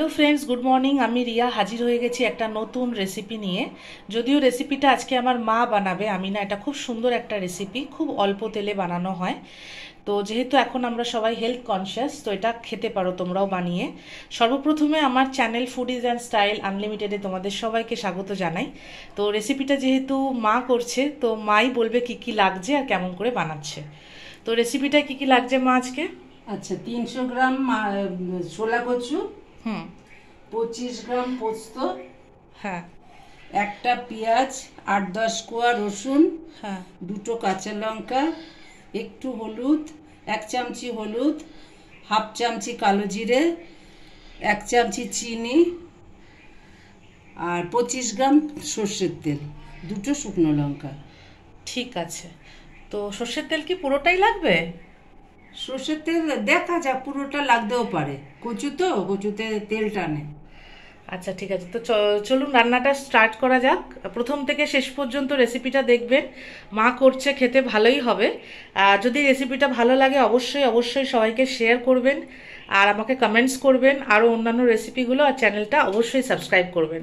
Hello friends good morning আমি রিয়া হাজির হয়ে গেছি একটা নতুন রেসিপি নিয়ে। যদিও রেসিপিটা আজকে আমার মা বানাবে আমি না এটা খুব সুন্দর একটা রেসিপি খুব অল্প তেলে বানানো হয়। তো যেহেতু এখন আমরা সবাই হেলথ কনসিয়াস তো এটা খেতে পারো তোমরাও বানিয়ে। সর্বপ্রথমে আমার চ্যানেল ফুডিজ অ্যান্ড স্টাইল আনলিমিটেডে তোমাদের সবাইকে স্বাগত জানাই। তো রেসিপিটা যেহেতু মা করছে তো মাই বলবে কি কি লাগছে আর কেমন করে বানাচ্ছে। তো রেসিপিটা কি কি লাগছে মা আজকে? আচ্ছা তিনশো গ্রাম ছোলা কচু হুম। পঁচিশ গ্রাম পোস্ত হ্যাঁ। একটা পেঁয়াজ আট দশ কোয়া রসুন হ্যাঁ। দুটো কাঁচা লঙ্কা একটু হলুদ এক চামচি হলুদ হাফ চামচি কালো জিরে এক চামচি চিনি আর পঁচিশ গ্রাম সর্ষের তেল দুটো শুকনো লঙ্কা। ঠিক আছে। তো সর্ষের তেল কি পুরোটাই লাগবে? সর্ষের তেল দেখা যাক পুরোটা লাগতেও পারে। কচু তো কচুতে তেল টানে। আচ্ছা ঠিক আছে। তো চলুন রান্নাটা স্টার্ট করা যাক। প্রথম থেকে শেষ পর্যন্ত রেসিপিটা দেখবেন। মা করছে, খেতে ভালোই হবে। যদি রেসিপিটা ভালো লাগে, অবশ্যই অবশ্যই সবাইকে শেয়ার করবেন আর আমাকে কমেন্টস করবেন। আরও অন্যান্য রেসিপিগুলো আর চ্যানেলটা অবশ্যই সাবস্ক্রাইব করবেন।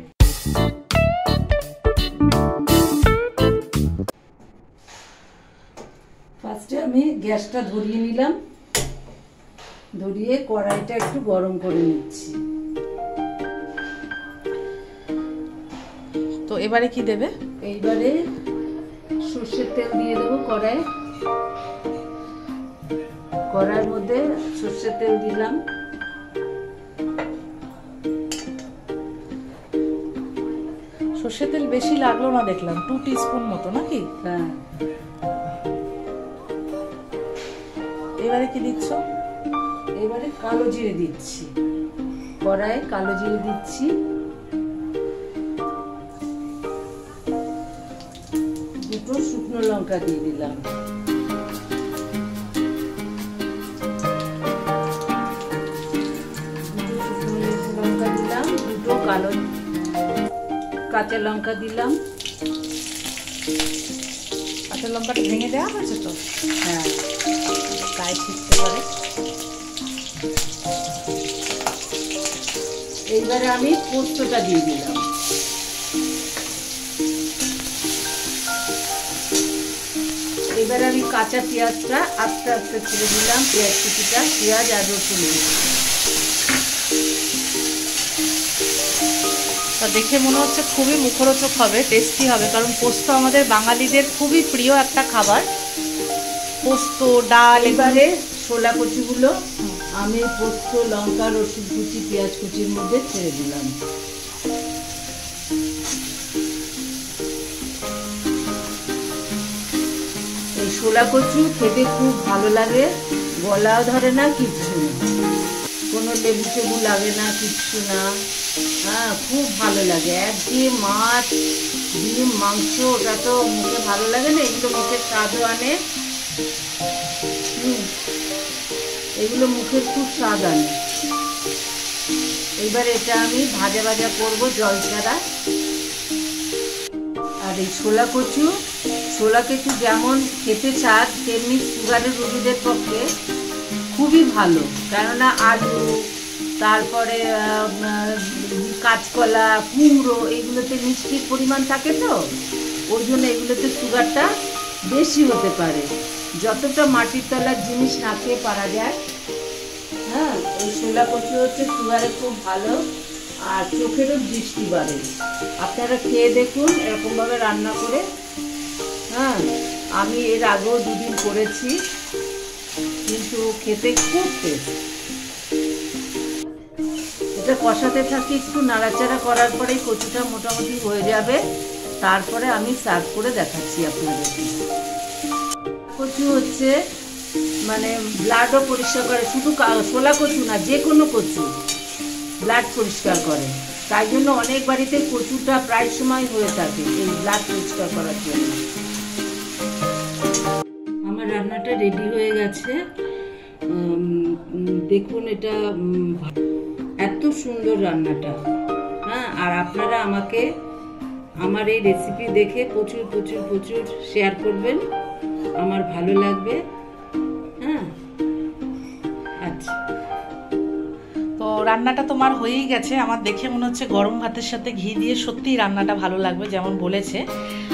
ফার্স্টে আমি গ্যাসটা ধরিয়ে নিলাম। ধরিয়ে কড়াইটা একটু গরম করে নিচ্ছি। এবারে কি দেবে? এইবারে সর্ষের তেল দিয়ে দেবো কড়াই কড়াইয়ের মধ্যে সর্ষের তেল দিলাম। সর্ষের তেল বেশি লাগল না দেখলাম টু টিস্পুন মতো নাকি? হ্যাঁ। এবারে কি দিচ্ছ? এবারে কালো জিরে দিচ্ছি। কড়াই কালো জিরে দিচ্ছি। শুকনো লঙ্কা দিয়ে দিলাম লঙ্কা দিলাম দুটো কালো কাঁচা লঙ্কা দিলাম কাঁচা লঙ্কাটা ভেঙে দেওয়া হয়েছে তো হ্যাঁ গায়ে ছিটতে পারে এইবারে আমি পোস্তটা দিয়ে দিলাম এবারে আমি কাঁচা পেঁয়াজটা আস্তে আস্তে ছেড়ে দিলাম পেঁয়াজ কুচিটা পেঁয়াজ আর রসুন তা দেখে মনে হচ্ছে খুবই মুখরোচক হবে টেস্টি হবে কারণ পোস্ত আমাদের বাঙালিদের খুবই প্রিয় একটা খাবার। পোস্ত ডাল এবারে ছোলা কচুগুলো আমি পোস্ত লঙ্কা রসুন কুচি পেঁয়াজ কুচির মধ্যে ছেড়ে দিলাম। এই ছোলা কচু খেতে খুব ভালো লাগে। গলাও ধরে না, কিচ্ছু না কোনো লেবু টেবু লাগে না, কিচ্ছু না। হ্যাঁ খুব ভালো লাগে। একদিন মাছ, ডিম, মাংস, ওটা তো মুখে ভালো লাগে না, এগুলো মুখের স্বাদও আনে। এগুলো মুখের খুব স্বাদ আনে। এবার এটা আমি ভাজা ভাজা করব জল ছাড়া আর এই ছোলা কচু ছোলা কচু যেমন খেতে স্বাদ তেমনি সুগারের রোগীদের পক্ষে খুবই ভালো। কেননা আলু, তারপরে কাঁচকলা, কুমড়ো, এগুলোতে মিষ্টির পরিমাণ থাকে তো? ওই জন্য এগুলোতে সুগারটা বেশি হতে পারে। যতটা মাটির তলার জিনিস না খেয়ে পারা যায়। হ্যাঁ ওই ছোলা কচু হচ্ছে সুগারে খুব ভালো, আর চোখেরও দৃষ্টি বাড়ে। আপনারা খেয়ে দেখুন, এরকমভাবে রান্না করে হ্যাঁ আমি এর আগেও দুদিন করেছি, কিন্তু খেতে খুব টেস্ট এটা কষাতে থাকি, একটু নাড়াচাড়া করার পরেই কচুটা মোটামুটি হয়ে যাবে। তারপরে আমি সার্ভ করে দেখাচ্ছি আপনাদেরকে। কচু হচ্ছে মানে ব্লাডও পরিষ্কার করে, শুধু ছোলা কচু না, যে কোনো কচু ব্লাড পরিষ্কার করে। তাই জন্য অনেক বাড়িতে কচুটা প্রায় সময় হয়ে থাকে, এই ব্লাড পরিষ্কার করার জন্য। আমার রেডি হয়ে গেছে। দেখুন এটা এত সুন্দর রান্নাটা। হ্যাঁ আর আপনারা আমাকে আমার এই রেসিপি দেখে প্রচুর প্রচুর প্রচুর শেয়ার করবেন। আমার ভালো লাগবে। হ্যাঁ আচ্ছা। তো রান্নাটা তোমার হয়েই গেছে। আমার দেখে মনে হচ্ছে গরম ভাতের সাথে ঘি দিয়ে সত্যিই রান্নাটা ভালো লাগবে, যেমন বলেছে।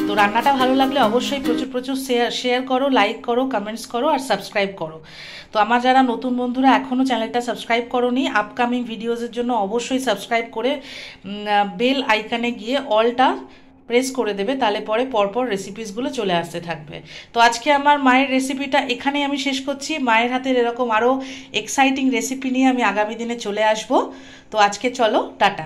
তো রান্নাটা ভালো লাগলে অবশ্যই প্রচুর প্রচুর শেয়ার শেয়ার করো লাইক করো কমেন্টস করো আর সাবস্ক্রাইব করো। তো আমার যারা নতুন বন্ধুরা এখনও চ্যানেলটা সাবস্ক্রাইব করোনি আপকামিং ভিডিওসের জন্য অবশ্যই সাবস্ক্রাইব করে বেল আইকানে গিয়ে অলটা প্রেস করে দেবে, তাহলে পরে পরপর রেসিপিসগুলো চলে আসতে থাকবে। তো আজকে আমার মায়ের রেসিপিটা এখানেই আমি শেষ করছি। মায়ের হাতের এরকম আরও এক্সাইটিং রেসিপি নিয়ে আমি আগামী দিনে চলে আসব। তো আজকে চলো, টাটা।